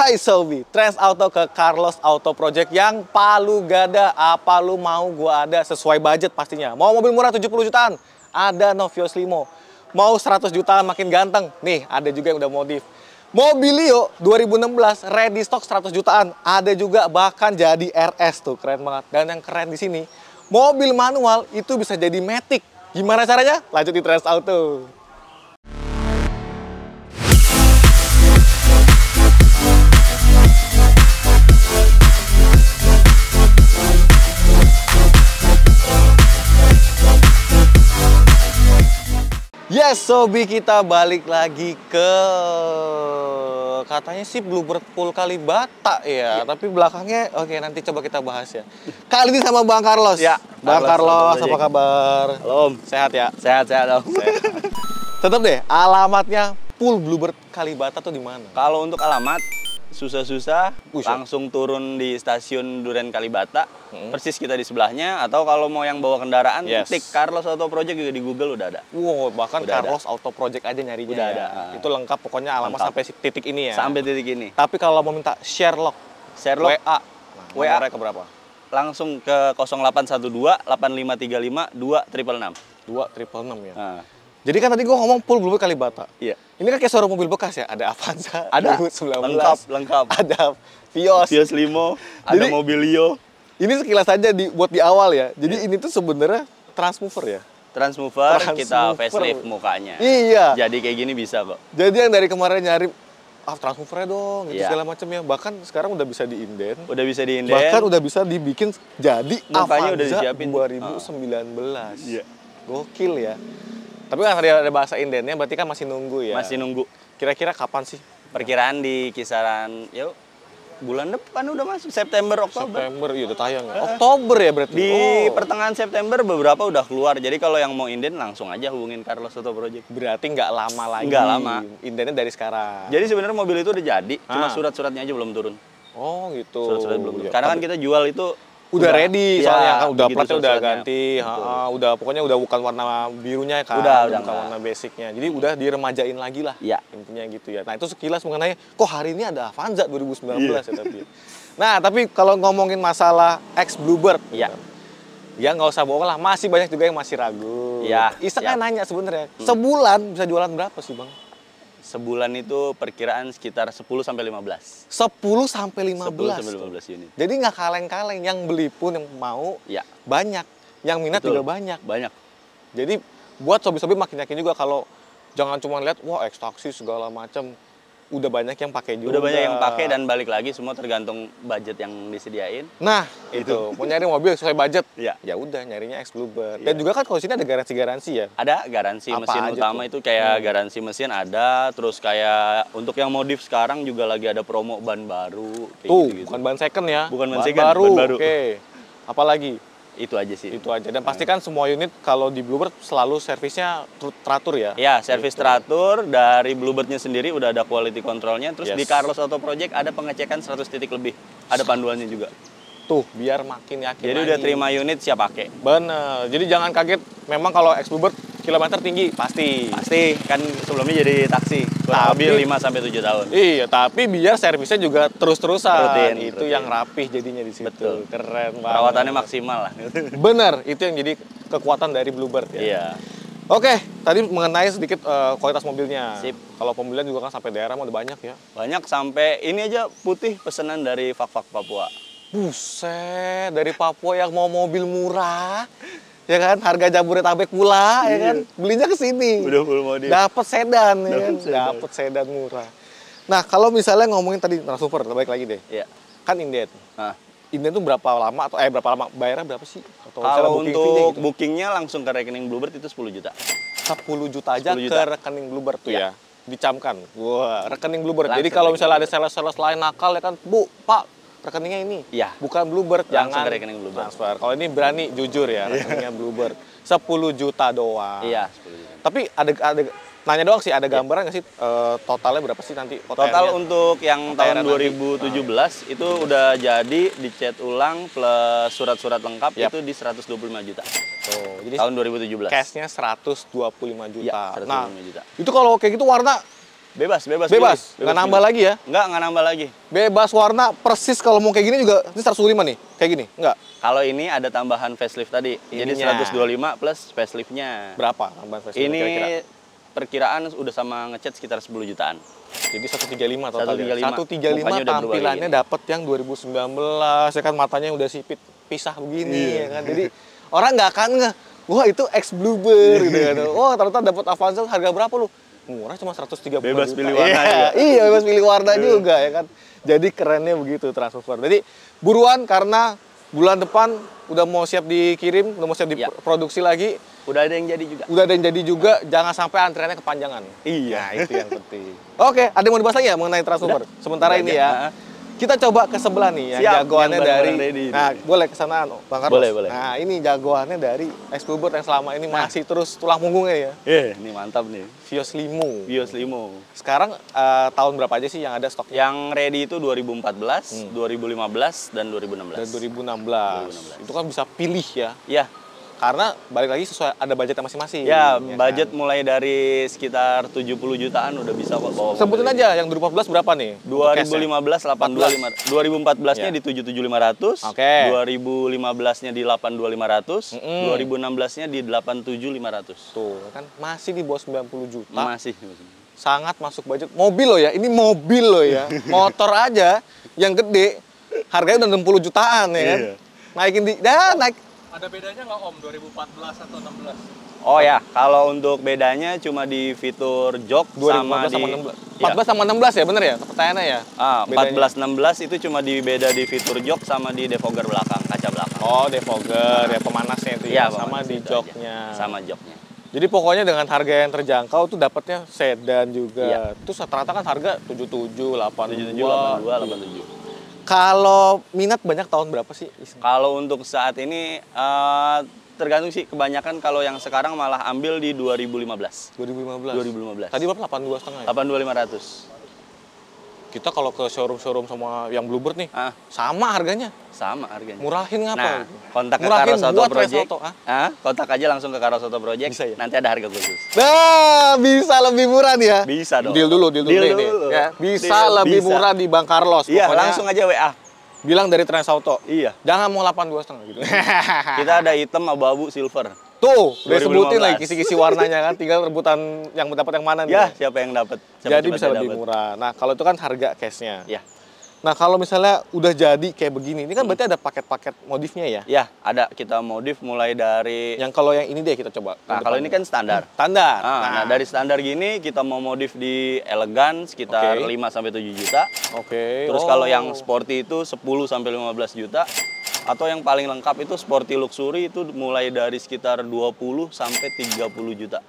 Hai Sobi, Trans Auto ke Carlos Auto Project yang Palu Gada. Apa lu mau gua ada sesuai budget pastinya. Mau mobil murah 70 jutaan? Ada Novios Limo. Mau 100 jutaan makin ganteng? Nih, ada juga yang udah modif. Mobilio 2016 ready stock 100 jutaan. Ada juga bahkan jadi RS tuh, keren banget. Dan yang keren di sini, mobil manual itu bisa jadi Matic. Gimana caranya? Lanjut di Trans Auto. Yes, Sobi kita balik lagi ke katanya sih Bluebird Pool Kalibata ya, tapi belakangnya oke nanti coba kita bahas ya. Kali ini sama Bang Carlos. Ya, Bang Carlos, Carlos, apa kabar? Halo Om. Sehat ya? Sehat, sehat Om. Tetap deh, alamatnya Pool Bluebird Kalibata tuh di mana? Kalau untuk alamat, susah-susah, langsung turun di stasiun Duren Kalibata. Hmm. Persis kita di sebelahnya. Atau kalau mau yang bawa kendaraan, Yes. ketik Carlos Auto Project juga di Google udah ada. Wow, bahkan Udah Carlos Auto Project aja nyarinya. Udah ya. ada. Itu lengkap pokoknya alamat Lengkap. sampai titik ini ya. Sampai titik ini. Tapi kalau mau minta Sherlock, Sherlock, WA, nah, WA. ke berapa? langsung ke 0812 8535 2 triple 6. Dua triple enam ya. Nah, Jadi kan tadi gua ngomong pool Bluebird Kalibata. iya. Ini kan kayak showroom mobil bekas ya. Ada Avanza, Ada. 2019. Lengkap, lengkap. Ada Vios. Vios Limo, ada Jadi- Mobilio, Ini sekilas saja di, buat di awal ya. Jadi ini tuh sebenarnya transmover ya. Transmover, Transmover. kita facelift mukanya. Iya. Jadi kayak gini bisa kok. Jadi yang dari kemarin nyari ah transmovernya dong, gitu Iya. segala macam ya. Bahkan sekarang udah bisa diinden. Udah bisa diinden. Bahkan udah bisa dibikin jadi Mukanya udah Avanza disiapin. 2019. Iya. Gokil ya. Tapi kan ada bahasa indennya berarti kan masih nunggu ya. Masih nunggu. Kira-kira kapan sih? Perkiraan di kisaran yuk bulan depan udah masuk September Oktober. September, iya udah tayang ya. Oktober ya berarti. Di Oh. pertengahan September beberapa udah keluar. Jadi kalau yang mau inden langsung aja hubungin Carlos Auto Project. Berarti nggak lama lagi. Nggak lama. Indennya dari sekarang. Jadi sebenarnya mobil itu udah jadi, cuma Ah. surat-suratnya aja belum turun. Oh gitu. Surat-surat belum turun. Ya, Karena kan kita jual itu udah ready Iya, soalnya kan udah begitu platnya udah ganti, Betul. ha-ha, udah pokoknya udah bukan warna birunya kan, Udah, udah bukan warna basicnya. Jadi udah diremajain lagi lah. Iya. Intinya gitu ya. Nah, itu sekilas mengenai kok hari ini ada Avanza 2019 Iya. ya tapi. Nah, tapi kalau ngomongin masalah X Bluebird Iya. Ya nggak usah bohong lah, masih banyak juga yang masih ragu. Iya, Iseng siap. kan nanya sebenarnya, sebulan bisa jualan berapa sih bang? Sebulan itu perkiraan sekitar 10 sampai 15. 10 sampai 15. 10 sampai tuh. 15 unit. Jadi nggak kaleng-kaleng, yang beli pun yang mau Ya, banyak, yang minat betul. juga banyak. Banyak. Jadi buat sobi-sobi makin yakin juga kalau jangan cuma lihat wah ekstaksi segala macam, udah banyak yang pakai juga. Udah banyak yang pakai dan balik lagi semua tergantung budget yang disediain. Nah itu mau nyari mobil sesuai budget, Iya. ya udah nyarinya X Bluebird. Iya. Dan juga kan kalau sini ada garansi-garansi ya. Ada garansi Apa mesin utama tuh? itu kayak Hmm. garansi mesin ada, terus kayak untuk yang modif sekarang juga lagi ada promo ban baru. Tuh, gitu-gitu. bukan ban second ya. Bukan ban Ban second, baru. ban baru. Oke. Apalagi Itu aja sih. itu aja. Dan pastikan semua unit kalau di Bluebird selalu servisnya ter- teratur ya. Ya, servis Gitu. teratur dari Bluebirdnya sendiri udah ada quality controlnya. Terus Yes. di Carlos Auto Project ada pengecekan 100 titik lebih. Ada panduannya juga. Tuh, biar makin yakin Jadi lagi. udah terima unit siap pakai. Bener. Jadi jangan kaget. Memang kalau X Bluebird kilometer tinggi pasti. Pasti kan sebelumnya jadi taksi. Tapi- lebih 5 sampai 7 tahun. Iya, tapi biar servisnya juga terus-terusan. Rutin, itu rutin. yang rapih jadinya di situ. Betul. Keren banget. Perawatannya maksimal lah. Bener, itu yang jadi kekuatan dari Bluebird ya. Iya. Oke, tadi mengenai sedikit eh, kualitas mobilnya. Sip. Kalau pemilihan juga kan sampai daerah mah udah banyak ya. Banyak sampai ini aja putih pesanan dari Fak-Fak Papua. Buset, dari Papua yang mau mobil murah, ya kan? Harga Jabodetabek pula, ya kan? Belinya ke sini. Udah full modif. Dapat sedan, ya kan? Dapet sedan. Dapat sedan murah. Nah, kalau misalnya ngomongin tadi transfer, balik lagi deh. Iya. Kan inden. Nah, Inden tuh berapa lama atau eh berapa lama bayarnya berapa sih? Atau kalau booking untuk gitu? bookingnya langsung ke rekening Bluebird itu 10 juta. 10 juta aja 10 juta. ke rekening Bluebird tuh ya. Iya. Dicamkan. Wah, rekening Bluebird. Jadi Langsung kalau rekening misalnya ada sales-sales lain nakal ya kan, Bu, Pak, rekeningnya ini. Iya. Bukan Bluebird, Langsung jangan ke rekening Bluebird. Iya. transfer. Kalau ini berani jujur ya, rekeningnya Bluebird. 10 juta doang. Iya, 10 juta. Tapi ada ada nanya doang sih, ada gambaran nggak sih eh, totalnya berapa sih nanti Total OTR-nya? untuk yang tahun OTR-nya nanti. 2017 itu udah jadi dicat ulang plus surat-surat lengkap Yap. itu di 125 juta. Tuh, jadi Tahun 2017. cashnya 125 juta. Iya, 125 nah, juta. itu kalau kayak gitu warna Bebas, bebas. Bebas, pilih, nggak nambah lagi ya? Nggak, nggak nambah lagi. Bebas warna persis kalau mau kayak gini juga ini 105 nih, kayak gini. Enggak. Kalau ini ada tambahan facelift tadi. Jadi Ininya. 125 plus faceliftnya. Berapa tambahan facelift Ini kira-kira? perkiraan udah sama ngecat sekitar 10 jutaan. Jadi 135 total 135. 135 Mukanya udah berubah tampilannya kayak dapat yang 2019 ya kan matanya udah sipit pisah begini Iya. ya kan. Jadi orang nggak akan nge wah itu ex Bluebird gitu kan. Wah ternyata dapat Avanza harga berapa lu? Murah cuma 130 Bebas juta. pilih warna Iya, juga. Iya, bebas pilih warna juga ya kan. Jadi kerennya begitu transfer. Jadi buruan karena bulan depan udah mau siap dikirim, udah mau siap Iya. diproduksi lagi. Udah ada yang jadi juga. Udah ada yang jadi juga, jangan sampai antreannya kepanjangan. Iya. Nah, itu yang penting. Oke, ada yang mau dibahas lagi ya mengenai transfer? Udah. Sementara Udah ini aja. ya. Kita coba ke sebelah nih yang Siap, jagoannya yang dari ready Nah, boleh ke sana Bang Carlos. Boleh, boleh. Nah, ini jagoannya dari Ex Bluebird yang selama ini Nah. masih terus tulang punggungnya ya. Eh, ini mantap nih. Vios Limo. Bios Limo. Sekarang eh, tahun berapa aja sih yang ada stoknya? Yang ready itu 2014, Hmm. 2015, dan 2016. Dan 2016. Itu kan bisa pilih ya. Ya, Karena balik lagi sesuai ada budgetnya masing-masing. ya, kan? budget mulai dari sekitar 70 jutaan udah bisa kok bawa. Sebutin mobil. aja yang 2014 berapa nih? untuk cash-nya? 2015 82 2014-nya Ya. di 77500, Oke. 2015-nya di 82500, Mm-mm. 2016-nya di 87500. Tuh, kan masih di bawah 90 juta. Masih. sangat masuk budget. Mobil loh ya, ini mobil loh ya. Motor aja yang gede, harganya udah 60 jutaan ya kan. Iya. Naikin di, dah naik. Ada bedanya nggak Om 2014 atau 16? Oh ya, kalau untuk bedanya cuma di fitur jok 2015 sama sama, di 16. Iya. 14 sama 16 ya, bener ya? Pertanyaannya ya? Ah, Bedanya. 14 16 itu cuma di beda di fitur jok sama di defogger belakang, kaca belakang. Oh, defogger ya pemanasnya itu ya, Iya, sama di joknya. aja. Sama joknya. Jadi pokoknya dengan harga yang terjangkau tuh dapatnya sedan juga. Iya. Terus rata-rata kan harga 77, 82. 77 82 87. Kalau minat banyak tahun berapa sih? Kalau untuk saat ini eh, tergantung sih kebanyakan kalau yang sekarang malah ambil di 2015. 2015. 2015. Tadi berapa? 82 setengah ya? 82500. Kita kalau ke showroom-showroom sama yang Bluebird nih, Ah, sama harganya. sama harganya. Murahin ngapa? Nah, kontak ke Murahin Karos Auto buat Project. Ah? Ah, kontak aja langsung ke Karos Auto Project. Bisa ya? Nanti ada harga khusus. Nah, bisa lebih murah nih ya. Bisa dong. Deal dulu, deal dulu, Deal nih, dulu. ya. Bisa Deal, lebih bisa. murah di Bang Carlos. Iya, Pokoknya langsung aja WA. bilang dari Trans Auto. Iya. Jangan mau 82 setengah gitu. Kita ada hitam, abu-abu, silver. Tuh, udah 2015. sebutin lagi kisi-kisi warnanya kan. Tinggal rebutan yang dapat yang mana nih. Ya, siapa yang dapat? Jadi bisa lebih dapat. murah. Nah, kalau itu kan harga cashnya. Ya. Nah, kalau misalnya udah jadi kayak begini, ini kan berarti ada paket-paket modifnya ya? Ya, ada kita modif mulai dari Yang kalau yang ini deh kita coba. Nah, kalau ini kan standar. standar. Nah, nah, dari standar gini kita mau modif di elegan sekitar Oke. 5 sampai 7 juta. Oke. Terus oh. kalau yang sporty itu 10 sampai 15 juta. Atau yang paling lengkap itu sporty luxury itu mulai dari sekitar 20 sampai 30 juta.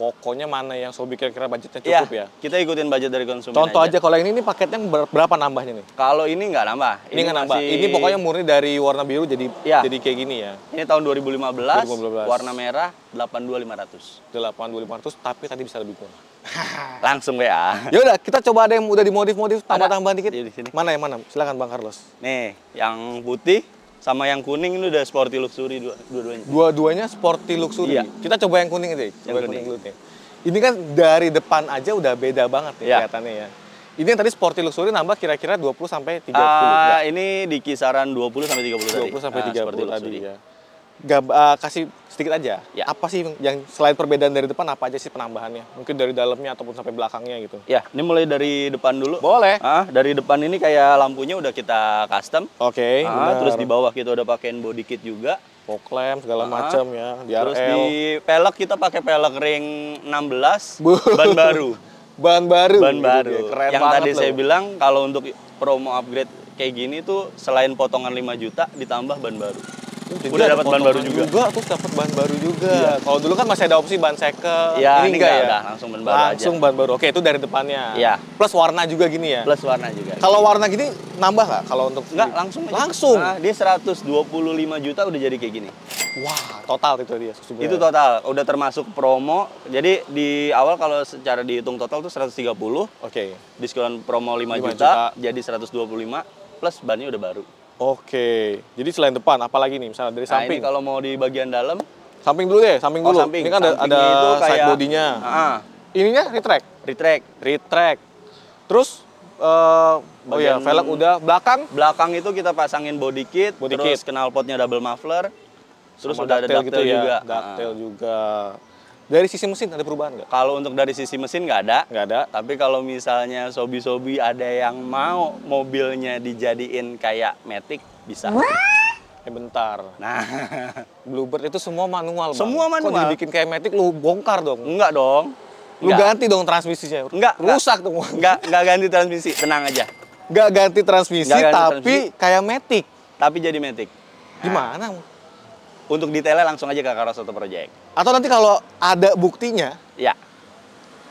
pokoknya mana yang Sobi kira-kira budgetnya Iya, cukup ya? Kita ikutin budget dari konsumen Contoh aja kalau yang ini, ini paketnya ber- berapa nambahnya nih? Kalau ini nggak nambah. Ini nggak nambah. masih- Ini pokoknya murni dari warna biru jadi Iya. jadi kayak gini ya. ini tahun 2015, 2015. warna merah 82500. 8500 tapi tadi bisa lebih murah. Langsung. Ya udah, kita coba ada yang udah dimodif-modif tambah-tambahan dikit. Iya, di sini. Mana yang mana? Silakan Bang Carlos. Nih, yang putih sama yang kuning ini udah sporty luxury dua, dua-duanya. Dua-duanya sporty luxury. Iya. Kita coba yang kuning itu. Coba Yang kuning kuning. dulu. Ini kan dari depan aja udah beda banget nih Iya. kelihatannya ya. Ini yang tadi sporty luxury nambah kira-kira 20 sampai 30 Ah, ya. ini di kisaran 20 sampai 30 tadi. 20 sampai Ah, 30 sporty tadi luxury. ya. Gab, ah, kasih sedikit aja. Ya. Apa sih yang selain perbedaan dari depan apa aja sih penambahannya? Mungkin dari dalamnya ataupun sampai belakangnya gitu. Ya, ini mulai dari depan dulu. Boleh. Ah, dari depan ini kayak lampunya udah kita custom. Oke. Ah, benar. terus di bawah kita udah pakein body kit juga. lamp segala Ah. macam ya, di Terus RL. di pelek kita pakai pelek ring 16 Bu. ban baru. Ban baru. Ban gitu baru. Keren Yang tadi loh. saya bilang kalau untuk promo upgrade kayak gini tuh selain potongan 5 juta ditambah ban baru. Jadi udah ada dapat ban baru potongan juga. terus dapat ban baru juga. Iya. Kalau dulu kan masih ada opsi ban second. Iya, ini enggak nggak ya? ada, langsung ban baru aja. Langsung ban baru. Oke, itu dari depannya. Iya. Plus warna juga gini ya. Plus warna juga. Kalau warna gini nambah nggak kalau untuk Enggak, langsung aja. Langsung. Nah, dia 125 juta udah jadi kayak gini. Wah, total itu dia sesungguhnya. Itu total, udah termasuk promo. Jadi di awal kalau secara dihitung total tuh 130, Oke. diskon promo 5, 5 juta, juta. jadi 125 plus bannya udah baru. Oke. Jadi selain depan apalagi nih misalnya dari Nah, samping. ini kalau mau di bagian dalam, Samping dulu deh, samping oh, dulu. samping. Ini kan ada, ada itu side kayak- bodinya. Ah, Ininya retract. retract. Retract. Terus eh oh ya, Bagian- velg udah belakang Belakang itu kita pasangin body kit, Body terus kit. knalpotnya double muffler. Terus sama udah ada ductile gitu ya. juga. Ductile Ah. juga. Dari sisi mesin ada perubahan nggak? Kalau untuk dari sisi mesin nggak ada. Nggak ada. Tapi kalau misalnya sobi-sobi ada yang mau mobilnya dijadiin kayak Matic, bisa. Eh bentar. Nah, Bluebird itu semua manual, Bang. Semua Kok manual. dibikin kayak Matic lu bongkar dong. enggak dong. Lu Enggak. ganti dong transmisinya. Enggak, enggak. Rusak dong. Enggak, enggak ganti transmisi, tenang aja. Nggak ganti transmisi Nggak ganti tapi kayak Matic. Tapi jadi Matic. Gimana? Untuk detailnya langsung aja ke Karos Auto Project. Atau nanti kalau ada buktinya Ya,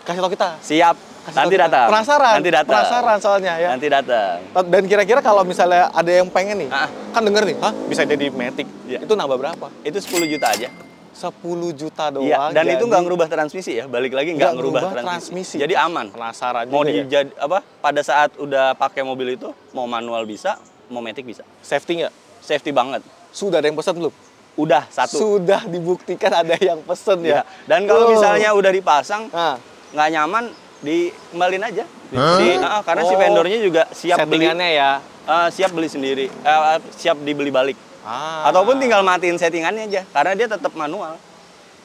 kasih tau kita. siap. Kasih Nanti datang. Penasaran. Nanti datang. Penasaran soalnya ya. Nanti datang. Dan kira-kira kalau misalnya ada yang pengen nih, Ah. kan denger nih, hah bisa jadi Matic. Iya. Itu nambah berapa? Itu 10 juta aja. 10 juta doang. Iya, dan itu jadi nggak ngerubah transmisi ya. Balik lagi nggak ngerubah transmisi. transmisi. Jadi aman. Penasaran Mau juga ya. apa? Pada saat udah pakai mobil itu, mau manual bisa, mau matic bisa. Safety nggak? Safety banget. Sudah ada yang pesan belum? Udah satu. Sudah dibuktikan ada yang pesen Ya. ya. Dan kalau Oh. misalnya udah dipasang Nah, nggak nyaman, dikembalin aja. Di, ah, karena si Oh. vendornya juga siap beli, settingannya ya. ah, siap beli sendiri, Eh, siap dibeli balik. Ah. Ataupun tinggal matiin settingannya aja, karena dia tetap manual.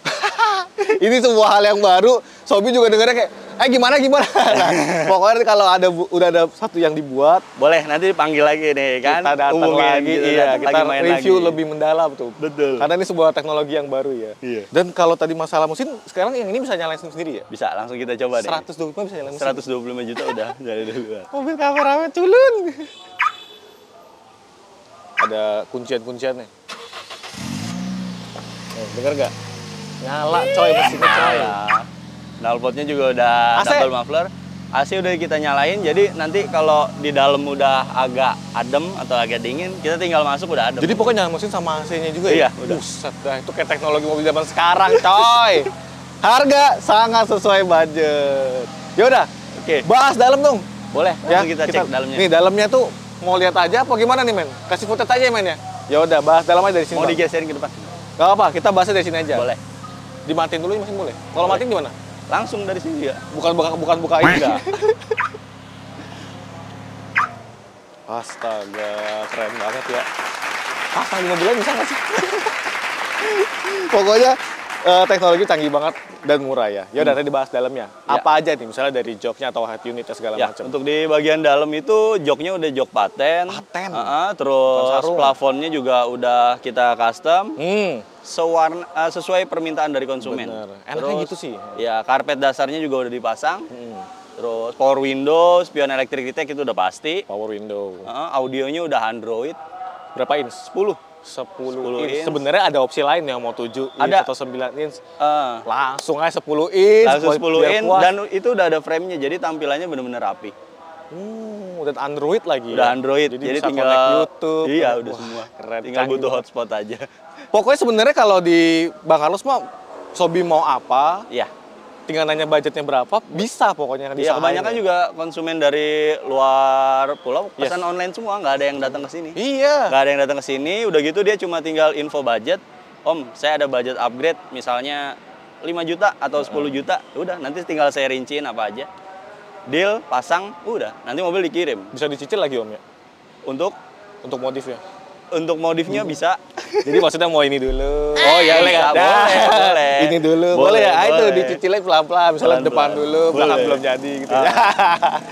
ini sebuah hal yang baru. Sobi juga dengarnya kayak, eh gimana gimana. Nah, pokoknya kalau ada udah ada satu yang dibuat, Boleh, nanti dipanggil lagi nih kan. kita datang lagi, gitu, iya, datang kita lagi main review lagi. lebih mendalam tuh. Betul. Karena ini sebuah teknologi yang baru ya. Iya. Dan kalau tadi masalah mesin, sekarang yang ini bisa nyalain sendiri ya? Bisa, langsung kita coba deh. 125 bisa nyalain mesin. 125 juta udah jadi duluan. Mobil kameramen culun. Ada kuncian-kunciannya. Eh, denger gak? Nyala coy mesinnya coy. Nyala. Knalpotnya juga udah AC? double muffler. AC udah kita nyalain, jadi nanti kalau di dalam udah agak adem atau agak dingin, kita tinggal masuk udah adem. Jadi pokoknya nyalain mesin sama AC-nya juga Iya, ya? udah. Buset dah, itu kayak teknologi mobil zaman sekarang coy. Harga sangat sesuai budget. Yaudah, Oke, bahas dalam dong. boleh. Ya, Langsung kita, cek dalamnya. Nih dalamnya tuh mau lihat aja apa gimana nih men? Kasih footage aja ya men ya? Ya udah, bahas dalam aja dari sini. Mau digeserin ke depan? Gak apa, kita bahasnya dari sini aja. Boleh. Dimatiin dulu mesin boleh. Kalau matiin gimana? Langsung dari sini ya. Bukan buka bukan buka ini enggak. Astaga, keren banget ya. Pasang di mobilnya bisa nggak sih? Pokoknya eh, teknologi canggih banget dan murah ya. Ya udah tadi bahas dalamnya. Ya. Apa aja nih misalnya dari joknya atau head unitnya segala Ya, macam. untuk di bagian dalam itu joknya udah jok paten. Paten? Heeh, terus Bukan sarung. plafonnya juga udah kita custom. Hmm, Sewarna, eh, sesuai permintaan dari konsumen. Bener. Enaknya Terus, gitu sih. Ya, karpet dasarnya juga udah dipasang. hmm. Terus power window, spion electric detect itu udah pasti. power window. Heeh, audionya udah Android Berapa inch? 10. 10, 10 inch. inch. Sebenarnya ada opsi lain yang mau 7 inch Ada. atau 9 inch. Eh, Langsung aja 10 inch. langsung buat- 10 biar in puas. dan itu udah ada frame-nya jadi tampilannya bener-bener rapi. Hmm, udah Android lagi. Udah ya? Android. Jadi, Jadi, bisa tinggal YouTube. Iya, Wah, udah semua. Keren. tinggal butuh hotspot aja. Pokoknya sebenarnya kalau di Bang Carlos mah Sobi mau apa, Iya. tinggal nanya budgetnya berapa, bisa pokoknya Iya, diusahain kebanyakan ya. juga konsumen dari luar pulau Yes. pesan online semua, nggak ada yang datang ke sini. Iya. Nggak ada yang datang ke sini, udah gitu dia cuma tinggal info budget. Om, saya ada budget upgrade misalnya 5 juta atau 10 juta. Udah, nanti tinggal saya rinciin apa aja. Deal, pasang, udah. Nanti mobil dikirim. Bisa dicicil lagi Om ya, Untuk untuk modifnya. Untuk modifnya bisa. Jadi maksudnya mau ini dulu. Oh, iya, boleh? Nah, Boleh, boleh. Ini dulu, boleh, Boleh, ya? Ah, Itu boleh. dicicilin pelan-pelan, misalnya Pelan-pelan. depan dulu, belakang Boleh. belum jadi gitu Ah, ya.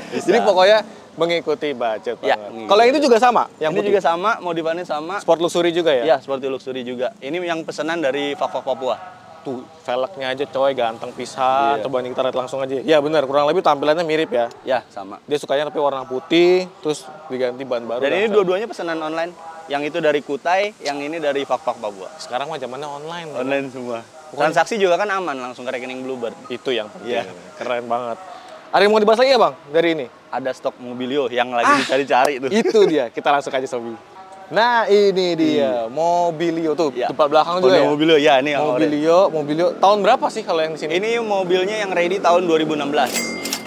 bisa. Jadi pokoknya mengikuti budget Ya, banget. mengikuti. Kalau yang itu juga sama, yang ini putih? juga sama, modifannya sama. sport luxury juga ya? Ya, seperti luxury juga. Ini yang pesanan dari Fak-Fak Papua. Tuh, velgnya aja coy ganteng pisan. Iya. Coba nih kita lihat langsung aja. Ya benar, kurang lebih tampilannya mirip ya. Ya, sama. Dia sukanya tapi warna putih, terus diganti ban baru. Dan ini dua-duanya pesanan online. Yang itu dari Kutai, yang ini dari Fak-Fak Papua. Sekarang mah zamannya online. Online semua. Transaksi juga kan aman, langsung ke rekening Bluebird. Itu yang penting. Iya. Keren banget. Ada yang mau dibahas lagi ya bang dari ini? Ada stok mobilio yang lagi Ah. dicari-cari tuh. Itu dia. Kita langsung aja Sobi. Nah ini dia mobilio tuh Iya. tempat belakang Kode juga ya. mobilio, ya ini yang. Mobilio, mobilio. Tahun berapa sih kalau yang di sini? Ini mobilnya yang ready tahun 2016.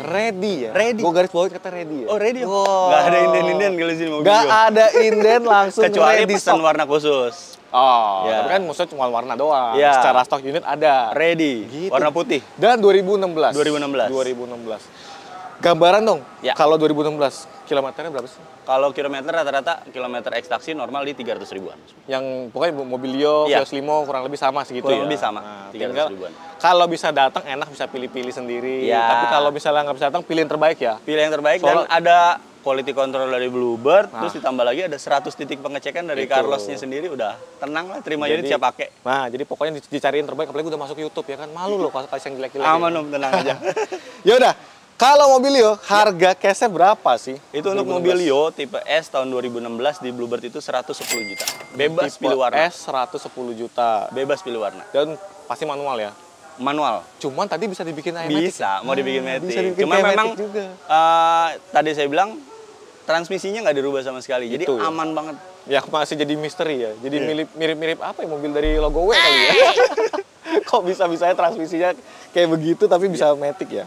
Ready ya. Ready. Gue garis bawah kata ready ya. Oh, ready. Wow. Nggak ada inden-inden kalau di sini mobilio. Gak ada inden langsung Kecuali ready pesan warna khusus. Oh, Ya. tapi kan maksudnya cuma warna doang. Ya. Secara stok unit ada. Ready. Gitu. Warna putih. Dan 2016. 2016. 2016. Gambaran dong. Ya. Kalau 2016 kilometernya berapa sih? Kalau kilometer rata-rata kilometer ekstraksi normal di 300 ribuan. Yang pokoknya Mobilio, Iya. Vios Limo kurang lebih sama segitu Kurang ya. lebih sama, Nah, 300 tinggal ribuan. kalau bisa datang enak bisa pilih-pilih sendiri. Iya. Tapi kalau misalnya nggak bisa datang pilih yang terbaik ya. Pilih yang terbaik Soalnya- dan ada quality control dari Bluebird, Nah. terus ditambah lagi ada 100 titik pengecekan dari Itu. Carlosnya sendiri udah tenang lah terima unit Jadi- siap pakai. Nah, jadi pokoknya di- dicariin terbaik apalagi udah masuk YouTube ya kan. Malu loh kalau kasih yang jelek-jelek. Aman om, tenang aja. ya udah. Kalau Mobilio harga cashnya berapa sih? Itu untuk 2016? Mobilio tipe S tahun 2016 di Bluebird itu 110 juta. Bebas Tipe pilih warna. S 110 juta. Bebas pilih warna. Dan pasti manual ya. Manual. Cuman tadi bisa dibikin iMatic. Bisa, mau dibikin Ah, matic. Bisa dibikin Cuma memang juga. eh, tadi saya bilang transmisinya nggak dirubah sama sekali. Jadi Itu ya. aman banget. Ya masih jadi misteri ya. Jadi Iya. mirip- mirip-mirip apa ya mobil dari logo W kali ya. Kok bisa-bisanya transmisinya kayak begitu tapi bisa matic ya.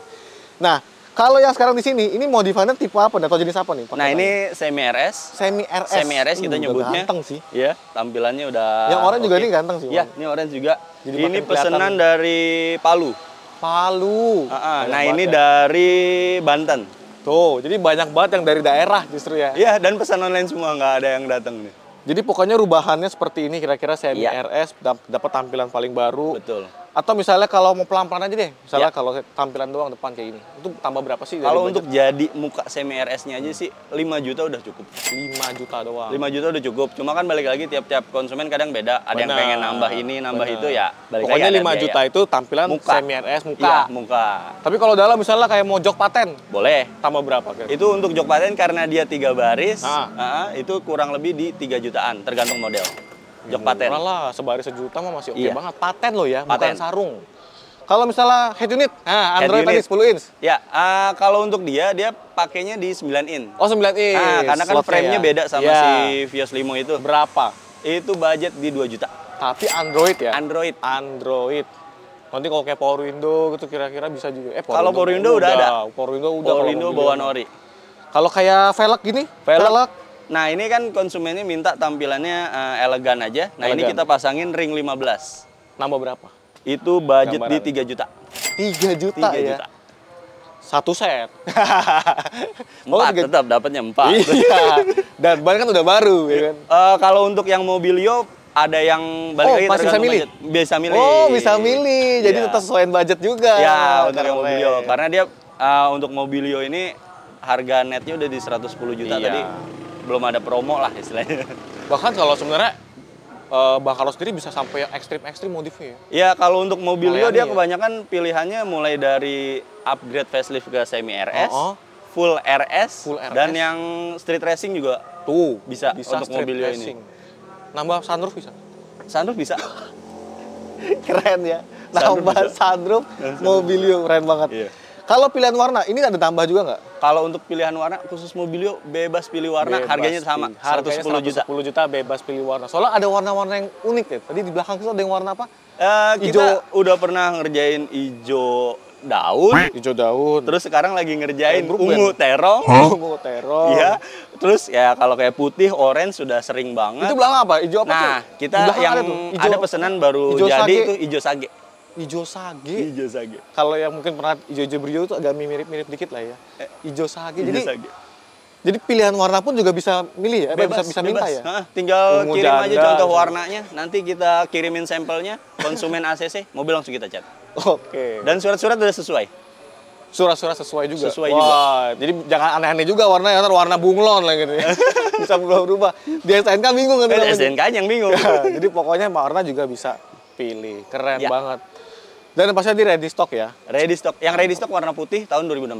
Nah, kalau yang sekarang di sini ini modifannya tipe apa atau jenis apa nih? Nah ini semi RS. semi RS. Semi RS kita Uh, udah nyebutnya. Ganteng sih. Iya, tampilannya udah. Yang orange juga oke. ini ganteng sih. Iya, ini orange juga. Jadi ini pesanan kelihatan. dari Palu. Palu. Ah. Banyak Nah ini ya. dari Banten. Tuh, jadi banyak banget yang dari daerah justru ya. Iya, dan pesan online semua nggak ada yang datang nih. Jadi pokoknya rubahannya seperti ini kira-kira semi Iya. RS dap- dapat tampilan paling baru. Betul. Atau misalnya kalau mau pelan-pelan aja deh. Misalnya Ya. kalau tampilan doang depan kayak ini. Itu tambah berapa sih? Kalau untuk jadi muka semi RS-nya aja sih 5 juta udah cukup. 5 juta doang. 5 juta udah cukup. Cuma kan balik lagi tiap-tiap konsumen kadang beda. Ada yang Benar, pengen nambah ini, nambah benar. itu ya. Balik Pokoknya lagi ada 5 biaya. juta itu tampilan Muka. semi RS muka. Iya, muka. Tapi kalau dalam misalnya kayak mau jok paten, Boleh. tambah berapa kira? Itu untuk jok paten karena dia tiga baris, Ah. ah, itu kurang lebih di 3 jutaan, tergantung model. Jok paten. Murah lah, sebaris sejuta mah masih oke Iya. banget. Paten loh ya, bukan Paten. sarung. Kalau misalnya head unit, nah Head Android tadi unit. 10 inch. Ya, ah, kalau untuk dia, dia pakainya di 9 in. Oh 9 inch. Ah, karena kan frame-nya ya. beda sama Iya. si Vios Limo itu. Berapa? Itu budget di 2 juta. Tapi Android ya? Android. Android. Nanti kalau kayak Power Window gitu kira-kira bisa juga. Eh, Kalau Power Window udah ada. Power Window udah. Power window bawaan ori. Kalau kayak velg gini? Velg. Nah, ini kan konsumennya minta tampilannya eh, elegan aja. Nah, ini Elegan. kita pasangin ring 15. Nambah berapa? Itu budget Gambaran. di 3 juta. 3 juta 3 ya. juta. Satu set. Empat tiga- tetap dapatnya empat. Iya. Dan ban kan udah baru ya kan. Eh, kalau untuk yang mobilio ada yang balik Oh, lagi masih bisa milih? budget. Bisa milih. Oh, bisa milih. Jadi Iya. tetap sesuaiin budget juga. Ya, untuk yang mobilio. Karena dia eh, untuk mobilio ini harga netnya udah di 110 juta Iya. tadi. Belum ada promo lah istilahnya. Bahkan kalau sebenarnya eh Bang Carlos sendiri bisa sampai yang ekstrim-ekstrim modifnya ya. Ya kalau untuk mobilio dia ya? kebanyakan pilihannya mulai dari upgrade facelift ke semi RS, Oh, oh. full RS, Full RS. dan yang street racing juga Tuh, Bisa untuk street mobilio racing. ini. Nambah sunroof bisa. sunroof bisa. Keren ya. Sunroof Nambah bisa. sunroof, mobilio keren banget. Iya. Kalau pilihan warna, ini ada tambah juga nggak? Kalau untuk pilihan warna khusus mobilio bebas pilih warna, Bebas harganya sama, pilih. Harganya 110 juta. 110 juta bebas pilih warna. Soalnya ada warna-warna yang unik ya. Tadi di belakang itu ada yang warna apa? Eh, Ijo. kita udah pernah ngerjain ijo daun, Hijau daun. terus sekarang lagi ngerjain grup ungu band. terong. ungu terong. Iya. Terus ya kalau kayak putih, orange sudah sering banget. Itu belakang apa? Hijau apa tuh? Nah, kita yang ada ada, pesanan baru hijau jadi sage. itu hijau sage. Hijau sage. Hijau sage. Kalau yang mungkin pernah hijau-hijau brio itu agak mirip-mirip dikit lah ya. Hijau sage. Hijau Jadi sage. jadi pilihan warna pun juga bisa milih ya, Eh, bisa bisa minta bebas. ya. Hah, tinggal Ungu kirim aja janda, contoh gitu. warnanya, nanti kita kirimin sampelnya, konsumen ACC, mobil langsung kita cat. Oke. Dan surat-surat udah sesuai. Surat-surat sesuai juga. Sesuai Wah, jadi jangan aneh-aneh juga warnanya, ntar warna bunglon lah gitu ya. bisa berubah-berubah. Di STNK bingung kan. Eh. SDNK yang bingung. Ya, jadi pokoknya warna juga bisa pilih. Keren Ya. banget. Dan pasti di ready stock ya. ready stock. Yang ready stock warna putih tahun 2016.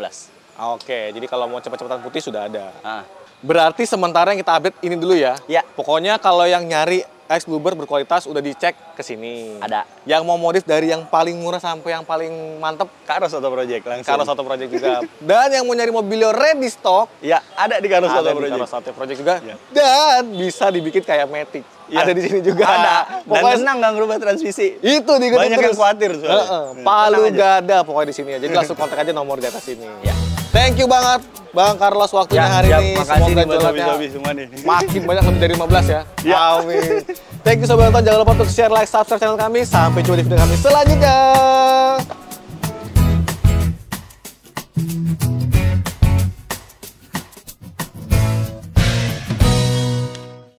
Oke, jadi kalau mau cepat-cepatan putih sudah ada. Ah, Berarti sementara yang kita update ini dulu ya. Ya. Pokoknya kalau yang nyari X Bluebird berkualitas udah dicek ke sini. Ada. Yang mau modif dari yang paling murah sampai yang paling mantep Karos Auto Project langsung. Carlos Auto Project juga. Dan yang mau nyari mobilio ready stock Ya, ada di Karos ada Auto di Project. Carlos Auto Project juga. Ya. Dan bisa dibikin kayak Matic. Ya. Ada di sini juga. Ada. Dan Pokoknya tenang nggak ngerubah transmisi. itu diikutin Banyak yang terus. khawatir soalnya. Heeh, Hmm, Palu aja. gada pokoknya di sini ya. Jadi langsung kontak aja nomor di atas sini. Ya. Thank you banget Bang Carlos waktunya Ya, hari siap. ini. Makasih Semoga nih. makin banyak lebih dari 15 ya. Ya. Amin. Thank you sobat nonton. Jangan lupa untuk share, like, subscribe channel kami. Sampai jumpa di video kami selanjutnya.